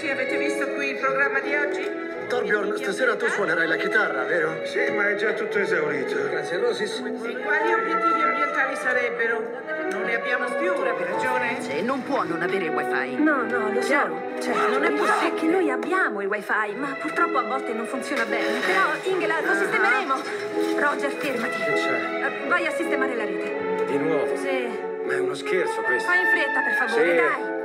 ragazzi, avete visto qui il programma di oggi? Torbjorn, stasera tu suonerai la chitarra, vero? Sì, ma è già tutto esaurito. Grazie, Rosis. E quali obiettivi ambientali sarebbero? Non ne abbiamo più, per ragione? Sì, non può non avere wifi. No, no, lo so. Certo, Cioè, Non è possibile. che noi abbiamo il wifi, ma purtroppo a volte non funziona bene. Però, Ingela, lo sistemeremo. Roger, fermati. Che c'è? Eh, vai a sistemare la rete. Di nuovo. Sì. Ma è uno scherzo questo. Fai in fretta, per favore, Sì. dai.